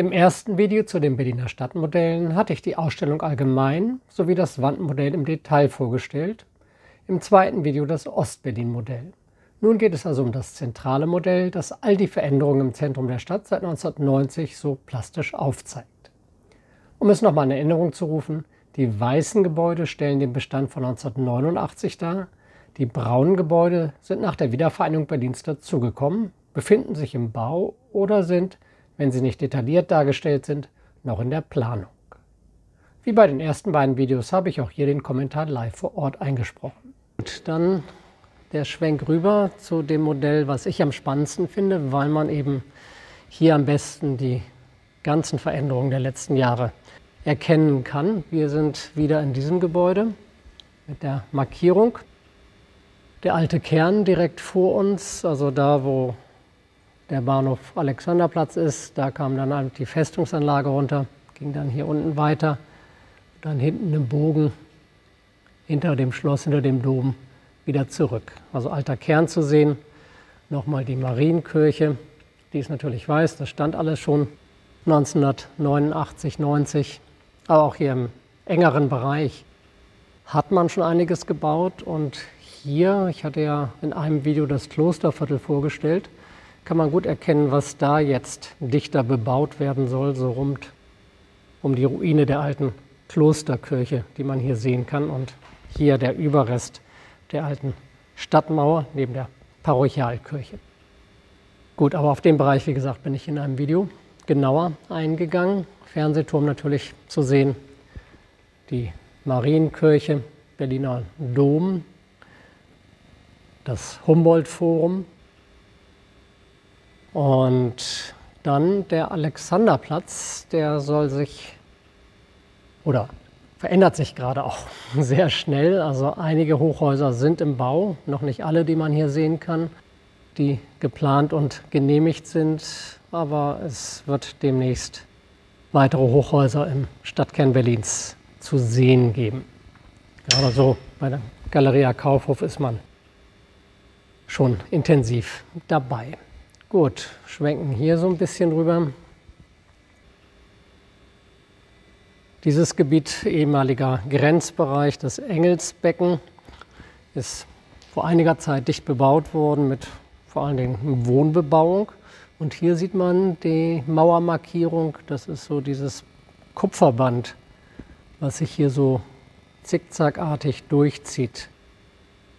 Im ersten Video zu den Berliner Stadtmodellen hatte ich die Ausstellung allgemein sowie das Wandmodell im Detail vorgestellt. Im zweiten Video das Ostberlin-Modell. Nun geht es also um das zentrale Modell, das all die Veränderungen im Zentrum der Stadt seit 1990 so plastisch aufzeigt. Um es nochmal in Erinnerung zu rufen, die weißen Gebäude stellen den Bestand von 1989 dar, die braunen Gebäude sind nach der Wiedervereinigung Berlins dazugekommen, befinden sich im Bau oder sind wenn sie nicht detailliert dargestellt sind, noch in der Planung. Wie bei den ersten beiden Videos habe ich auch hier den Kommentar live vor Ort eingesprochen. Gut, dann der Schwenk rüber zu dem Modell, was ich am spannendsten finde, weil man eben hier am besten die ganzen Veränderungen der letzten Jahre erkennen kann. Wir sind wieder in diesem Gebäude mit der Markierung. Der alte Kern direkt vor uns, also da, wo der Bahnhof Alexanderplatz ist. Da kam dann halt die Festungsanlage runter, ging dann hier unten weiter. Dann hinten im Bogen hinter dem Schloss, hinter dem Dom wieder zurück. Also alter Kern zu sehen. Nochmal die Marienkirche, die ist natürlich weiß, das stand alles schon 1989, 90. Aber auch hier im engeren Bereich hat man schon einiges gebaut. Und hier, ich hatte ja in einem Video das Klosterviertel vorgestellt, kann man gut erkennen, was da jetzt dichter bebaut werden soll, so rund um die Ruine der alten Klosterkirche, die man hier sehen kann. Und hier der Überrest der alten Stadtmauer neben der Parochialkirche. Gut, aber auf den Bereich, wie gesagt, bin ich in einem Video genauer eingegangen. Fernsehturm natürlich zu sehen, die Marienkirche, Berliner Dom, das Humboldt-Forum, und dann der Alexanderplatz, der soll sich oder verändert sich gerade auch sehr schnell. Also einige Hochhäuser sind im Bau, noch nicht alle, die man hier sehen kann, die geplant und genehmigt sind. Aber es wird demnächst weitere Hochhäuser im Stadtkern Berlins zu sehen geben. Gerade so bei der Galeria Kaufhof ist man schon intensiv dabei. Gut, schwenken hier so ein bisschen rüber. Dieses Gebiet, ehemaliger Grenzbereich des Engelsbecken, ist vor einiger Zeit dicht bebaut worden mit vor allen Dingen Wohnbebauung. Und hier sieht man die Mauermarkierung, das ist so dieses Kupferband, was sich hier so zickzackartig durchzieht.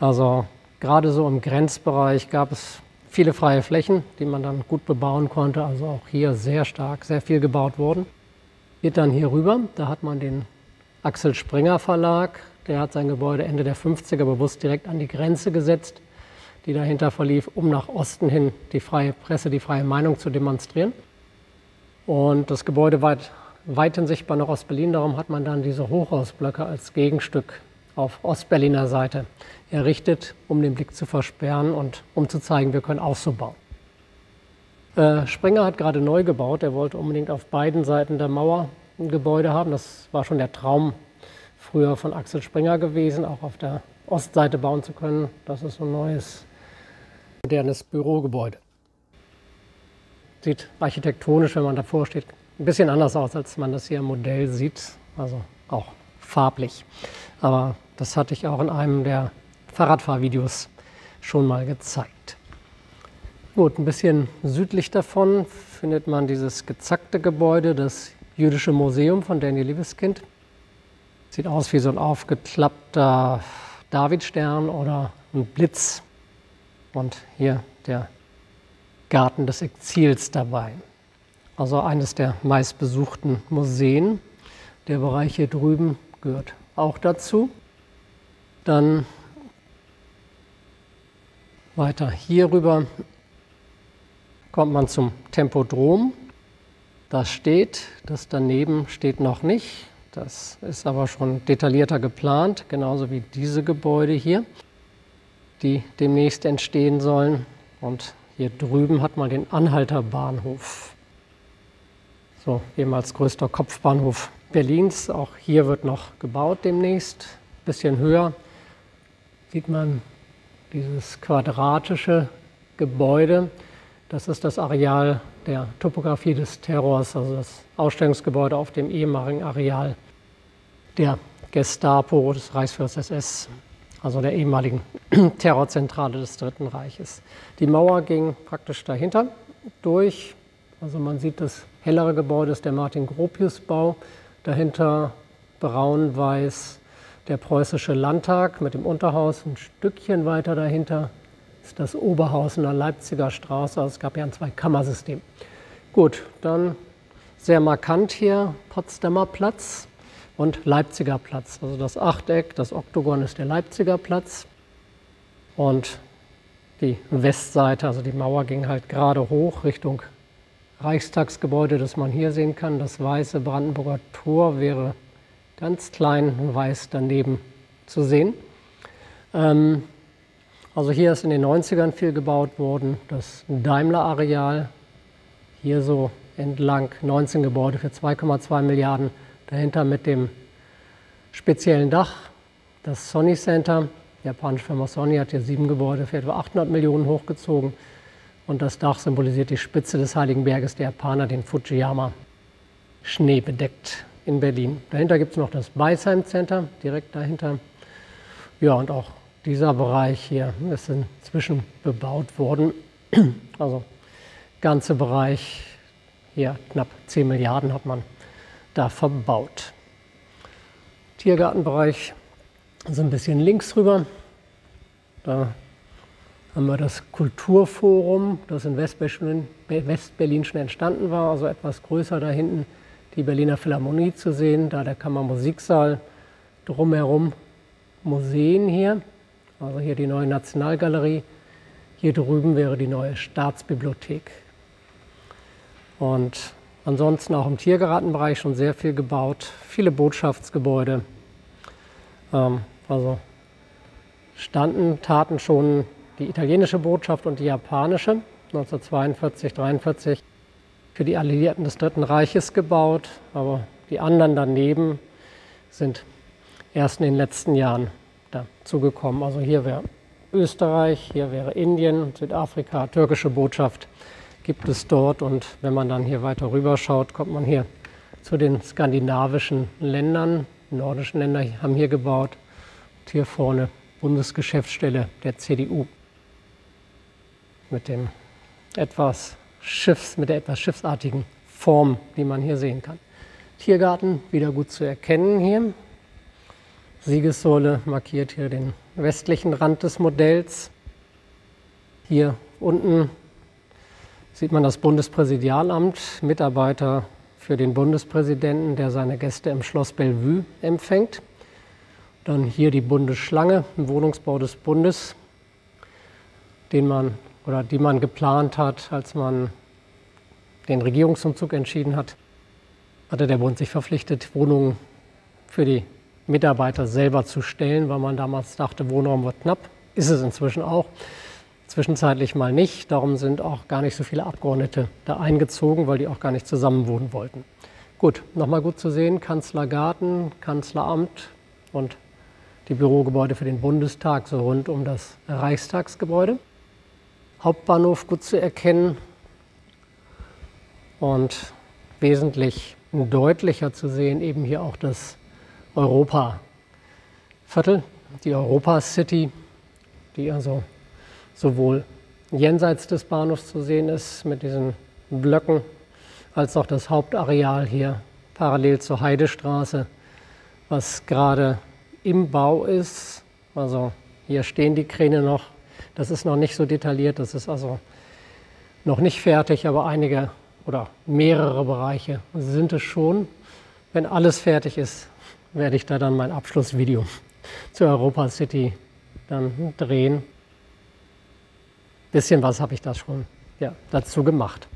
Also gerade so im Grenzbereich gab es viele freie Flächen, die man dann gut bebauen konnte. Also auch hier sehr stark, sehr viel gebaut worden. Geht dann hier rüber, da hat man den Axel Springer Verlag. Der hat sein Gebäude Ende der 50er bewusst direkt an die Grenze gesetzt, die dahinter verlief, um nach Osten hin die freie Presse, die freie Meinung zu demonstrieren. Und das Gebäude weit, weithin sichtbar noch aus Berlin, darum hat man dann diese Hochhausblöcke als Gegenstück auf Ostberliner Seite errichtet, um den Blick zu versperren und um zu zeigen, wir können auch so bauen. Äh, Springer hat gerade neu gebaut. Er wollte unbedingt auf beiden Seiten der Mauer ein Gebäude haben. Das war schon der Traum früher von Axel Springer gewesen, auch auf der Ostseite bauen zu können. Das ist so ein neues, modernes Bürogebäude. Sieht architektonisch, wenn man davor steht, ein bisschen anders aus, als man das hier im Modell sieht. Also auch farblich. Aber das hatte ich auch in einem der Fahrradfahrvideos schon mal gezeigt. Gut, ein bisschen südlich davon findet man dieses gezackte Gebäude, das Jüdische Museum von Daniel Liebeskind. Sieht aus wie so ein aufgeklappter Davidstern oder ein Blitz. Und hier der Garten des Exils dabei. Also eines der meistbesuchten Museen. Der Bereich hier drüben gehört auch dazu. Dann weiter hier rüber kommt man zum Tempodrom. Das steht, das daneben steht noch nicht. Das ist aber schon detaillierter geplant, genauso wie diese Gebäude hier, die demnächst entstehen sollen. Und hier drüben hat man den Anhalterbahnhof. So, ehemals größter Kopfbahnhof Berlins. Auch hier wird noch gebaut demnächst, bisschen höher sieht man dieses quadratische Gebäude. Das ist das Areal der Topografie des Terrors, also das Ausstellungsgebäude auf dem ehemaligen Areal der Gestapo, des Reichsführers SS, also der ehemaligen Terrorzentrale des Dritten Reiches. Die Mauer ging praktisch dahinter durch. Also man sieht das hellere Gebäude ist der Martin-Gropius-Bau, dahinter braun-weiß der preußische Landtag mit dem Unterhaus. Ein Stückchen weiter dahinter ist das Oberhaus in der Leipziger Straße. Also es gab ja ein Zweikammersystem. Gut, dann sehr markant hier Potsdamer Platz und Leipziger Platz. Also das Achteck, das Oktogon ist der Leipziger Platz. Und die Westseite, also die Mauer ging halt gerade hoch Richtung Reichstagsgebäude, das man hier sehen kann. Das weiße Brandenburger Tor wäre ganz klein weiß daneben zu sehen. Ähm, also hier ist in den 90ern viel gebaut worden. Das Daimler-Areal, hier so entlang 19 Gebäude für 2,2 Milliarden. Dahinter mit dem speziellen Dach das Sony Center. Die japanische Firma Sony hat hier sieben Gebäude für etwa 800 Millionen hochgezogen. Und das Dach symbolisiert die Spitze des Heiligen Berges der Japaner, den Fujiyama, schneebedeckt in Berlin. Dahinter gibt es noch das Beisheim Center, direkt dahinter. Ja, und auch dieser Bereich hier ist inzwischen bebaut worden. Also ganze Bereich hier knapp 10 Milliarden hat man da verbaut. Tiergartenbereich so ein bisschen links rüber. Da haben wir das Kulturforum, das in Westberlin schon entstanden war, also etwas größer da hinten die Berliner Philharmonie zu sehen, da der Kammermusiksaal drumherum Museen hier, also hier die neue Nationalgalerie, hier drüben wäre die neue Staatsbibliothek. Und ansonsten auch im Tiergartenbereich schon sehr viel gebaut, viele Botschaftsgebäude. Ähm, also standen, taten schon die italienische Botschaft und die japanische. 1942, 1943 für die Alliierten des Dritten Reiches gebaut, aber die anderen daneben sind erst in den letzten Jahren dazugekommen. Also hier wäre Österreich, hier wäre Indien, Südafrika, türkische Botschaft gibt es dort. Und wenn man dann hier weiter rüber schaut, kommt man hier zu den skandinavischen Ländern. Die nordischen Länder haben hier gebaut. Und hier vorne Bundesgeschäftsstelle der CDU mit dem etwas Schiffs, mit der etwas schiffsartigen Form, die man hier sehen kann. Tiergarten wieder gut zu erkennen hier. Siegessäule markiert hier den westlichen Rand des Modells. Hier unten sieht man das Bundespräsidialamt, Mitarbeiter für den Bundespräsidenten, der seine Gäste im Schloss Bellevue empfängt. Dann hier die Bundesschlange, ein Wohnungsbau des Bundes, den man oder die man geplant hat, als man den Regierungsumzug entschieden hat, hatte der Bund sich verpflichtet, Wohnungen für die Mitarbeiter selber zu stellen, weil man damals dachte, Wohnraum wird knapp. Ist es inzwischen auch. Zwischenzeitlich mal nicht. Darum sind auch gar nicht so viele Abgeordnete da eingezogen, weil die auch gar nicht zusammen wohnen wollten. Gut, nochmal gut zu sehen, Kanzlergarten, Kanzleramt und die Bürogebäude für den Bundestag so rund um das Reichstagsgebäude. Hauptbahnhof gut zu erkennen und wesentlich deutlicher zu sehen eben hier auch das Europa-Viertel, die Europa-City, die also sowohl jenseits des Bahnhofs zu sehen ist mit diesen Blöcken, als auch das Hauptareal hier parallel zur Heidestraße, was gerade im Bau ist. Also hier stehen die Kräne noch das ist noch nicht so detailliert, das ist also noch nicht fertig, aber einige oder mehrere Bereiche sind es schon. Wenn alles fertig ist, werde ich da dann mein Abschlussvideo zur Europa City dann drehen. Bisschen was habe ich da schon ja, dazu gemacht.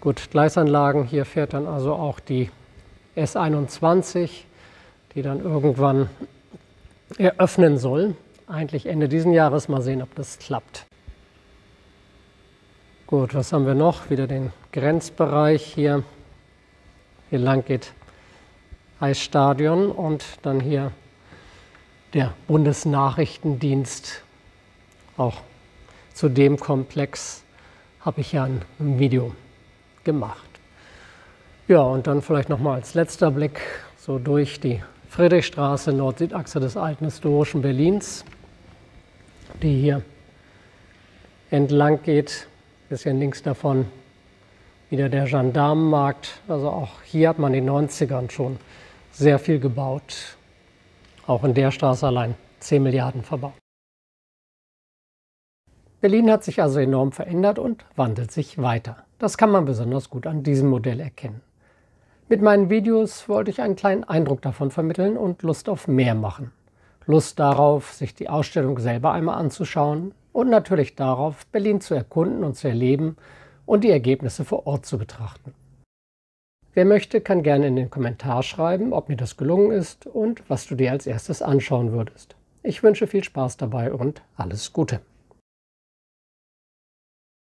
Gut, Gleisanlagen, hier fährt dann also auch die S21, die dann irgendwann eröffnen soll eigentlich Ende diesen Jahres. Mal sehen, ob das klappt. Gut, was haben wir noch? Wieder den Grenzbereich hier. Hier lang geht Eisstadion und dann hier der Bundesnachrichtendienst. Auch zu dem Komplex habe ich ja ein Video gemacht. Ja, und dann vielleicht nochmal als letzter Blick so durch die Friedrichstraße, Nord-Süd-Achse des alten historischen Berlins, die hier entlang geht. Bisschen links davon wieder der Gendarmenmarkt. Also auch hier hat man in den 90ern schon sehr viel gebaut. Auch in der Straße allein 10 Milliarden verbaut. Berlin hat sich also enorm verändert und wandelt sich weiter. Das kann man besonders gut an diesem Modell erkennen. Mit meinen Videos wollte ich einen kleinen Eindruck davon vermitteln und Lust auf mehr machen. Lust darauf, sich die Ausstellung selber einmal anzuschauen und natürlich darauf, Berlin zu erkunden und zu erleben und die Ergebnisse vor Ort zu betrachten. Wer möchte, kann gerne in den Kommentar schreiben, ob mir das gelungen ist und was du dir als erstes anschauen würdest. Ich wünsche viel Spaß dabei und alles Gute.